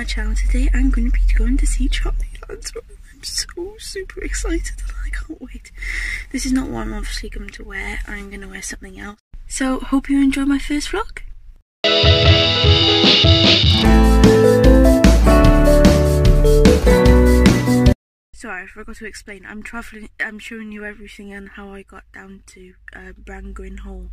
my channel today. I'm going to be going to see Charlie. I'm so super excited and I can't wait. This is not what I'm obviously going to wear. I'm going to wear something else. So hope you enjoy my first vlog. Sorry, I forgot to explain. I'm traveling. I'm showing you everything and how I got down to uh, Brangwyn Hall.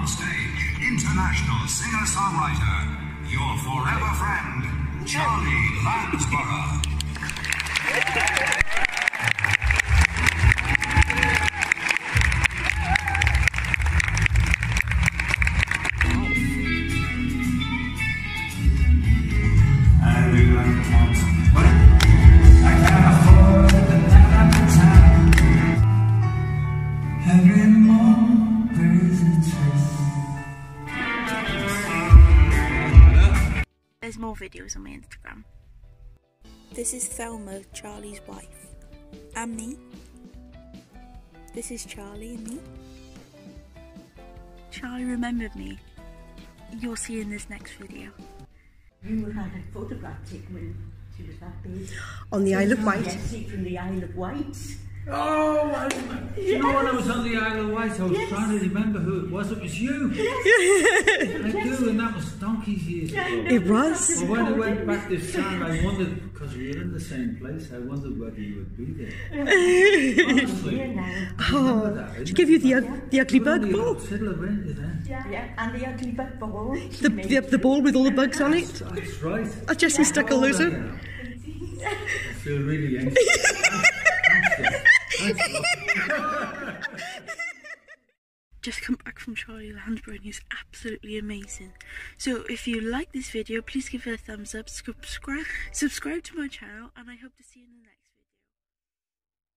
On stage international singer-songwriter, your forever friend, Charlie Landsborough. I do like to There's more videos on my Instagram. This is Thelma, Charlie's wife. And me. This is Charlie and me. Charlie remembered me. You'll see in this next video. You had a photograph taken when she was that big. On the Isle of Wight. Jessie from the Isle of Wight. Oh, I, do you know when I was on the Isle of Wight, I was Yes. trying to remember who it was. It was you. I do, and that was donkeys years ago. It was. Well, when I went back this time, I wondered, because we were in the same place, I wondered whether you would be there. Honestly. Here now. I remember Oh, that, to give you the, isn't the ugly it? bug ball. a fiddler, weren't? Yeah, and the ugly bug ball. The, the, the ball with all the bugs on it. That's right. I just stuck a Oh, loser. I feel really anxious. Just come back from Charlie Landsborough and he's absolutely amazing. So if you like this video, please give it a thumbs up, subscribe, subscribe to my channel, and I hope to see you in the next